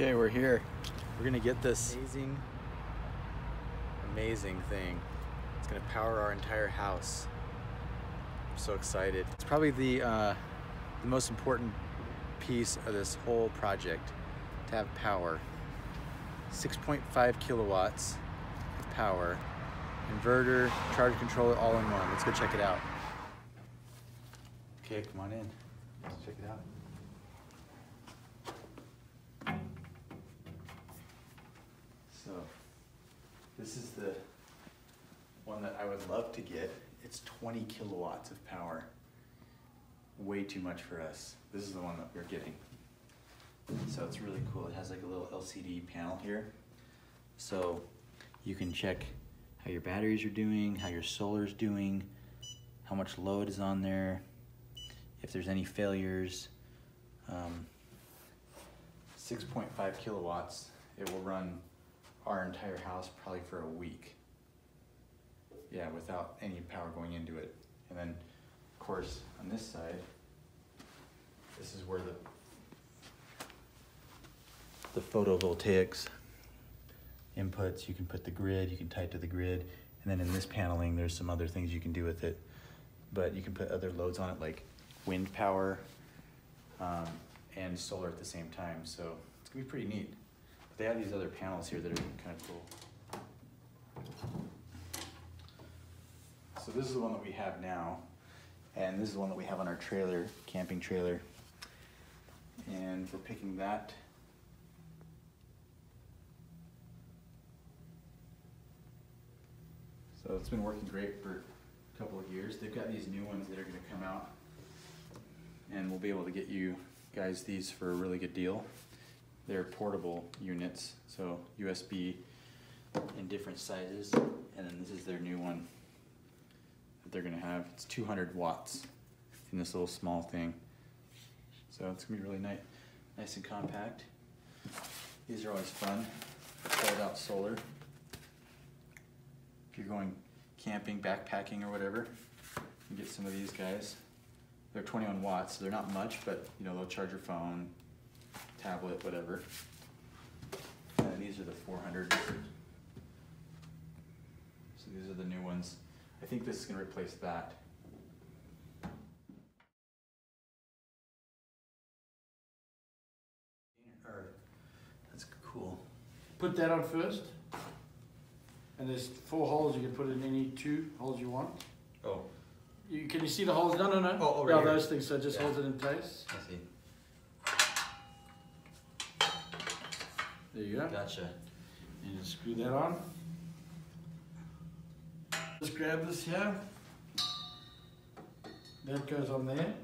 Okay, we're here. We're gonna get this amazing, amazing thing. It's gonna power our entire house. I'm so excited. It's probably the, uh, the most important piece of this whole project to have power. 6.5 kilowatts of power, inverter, charge controller, all in one. Let's go check it out. Okay, come on in. Let's check it out. So, this is the one that I would love to get. It's 20 kilowatts of power. Way too much for us. This is the one that we're getting. So it's really cool. It has like a little LCD panel here. So you can check how your batteries are doing, how your solar's doing, how much load is on there, if there's any failures. Um, 6.5 kilowatts. It will run our entire house probably for a week. Yeah, without any power going into it. And then, of course, on this side, this is where the the photovoltaics inputs. You can put the grid, you can tie it to the grid, and then in this paneling, there's some other things you can do with it. But you can put other loads on it, like wind power um, and solar at the same time. So it's gonna be pretty neat. But they have these other panels here that are kind of cool. So this is the one that we have now, and this is the one that we have on our trailer, camping trailer. And we're picking that. So it's been working great for a couple of years. They've got these new ones that are gonna come out. And we'll be able to get you guys these for a really good deal. They're portable units, so USB in different sizes. And then this is their new one that they're gonna have. It's 200 watts in this little small thing. So it's gonna be really nice, nice and compact. These are always fun. Fold out solar. If you're going camping, backpacking, or whatever, you get some of these guys. They're 21 watts, so they're not much, but you know they'll charge your phone, tablet, whatever. And these are the 400. So these are the new ones. I think this is gonna replace that. That's cool. Put that on first. And there's four holes, you can put in any two holes you want. Oh, You, can you see the holes? No, no, no. Oh, oh over yeah, here. those things, so it just Yeah. holds it in place. I see. There you go. Gotcha. And just screw that on. Just grab this here. That goes on there.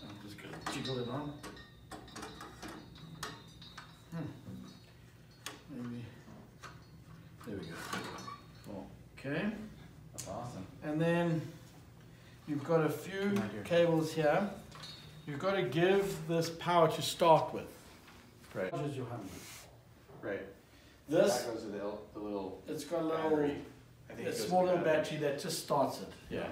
I'm just gonna jiggle it on. Hmm. Maybe. There we go. Okay. That's awesome. And then you've got a few Come out here. cables here. You've got to give this power to start with. Right. Charges your hundred. Right. This, That goes to the, the little it's got a little, battery. I think a it goes small little battery that just starts it. Yeah.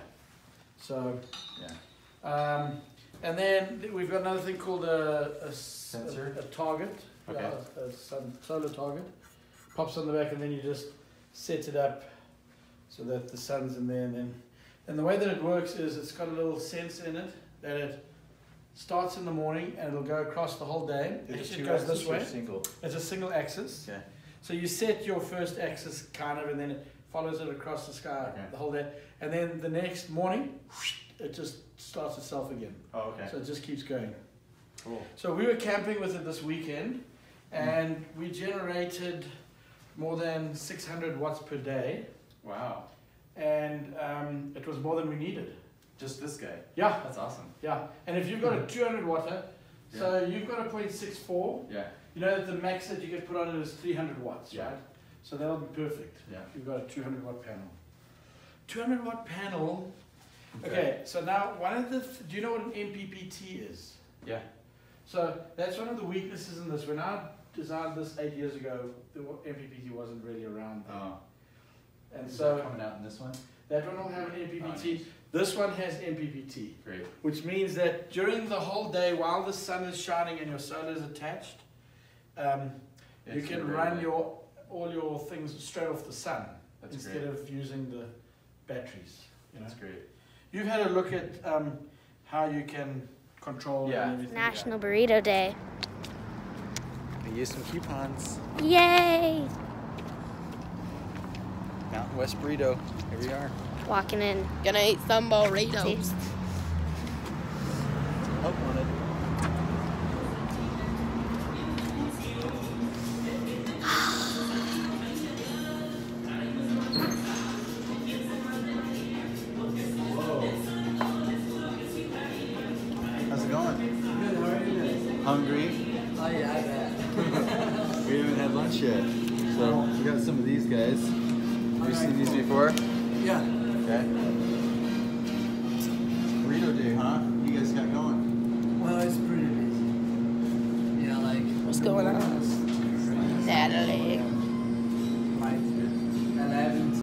So, Yeah. um, and then we've got another thing called a, a s- Sensor? a, a target, Okay. yeah, a, a sun, solar target. Pops on the back, and then you just set it up so that the sun's in there. And then, and the way that it works is it's got a little sensor in it that it starts in the morning and it'll go across the whole day. Is it it goes this way. Single. It's a single axis. Okay. So you set your first axis kind of, and then it follows it across the sky Okay. the whole day, and then the next morning, it just starts itself again. Oh, okay. So it just keeps going. Cool. So we were camping with it this weekend, and we generated more than 600 watts per day, Wow. and um, it was more than we needed. Just this guy. Yeah, That's awesome. yeah. And if you've got a 200 watter, so you've got a 0.64. Yeah. You know that the max that you can put on it is 300 watts, Yeah. right? So that'll be perfect. Yeah. You've got a 200 watt panel. 200 watt panel. Okay, so now one of the, th- do you know what an MPPT is? Yeah. So that's one of the weaknesses in this. When I designed this eight years ago, the MPPT wasn't really around. then. Oh. And Is so coming out in this one? that one will have an MPPT. Oh, This one has MPPT, Great. which means that during the whole day, while the sun is shining and your solar is attached, um, you can run right? your all your things straight off the sun That's instead great. of using the batteries. You know? That's great. You've had a look at um, how you can control Yeah. and everything. National Burrito Day. I use some coupons. Yay! Mountain West Burrito. Here we are. Walking in. Gonna eat some burritos. Taste. Hope wanted. How's it going? Good, how are you? Hungry? Oh yeah, I bet. We haven't had lunch yet. So we got some of these guys. Have you seen these before? Yeah. Okay.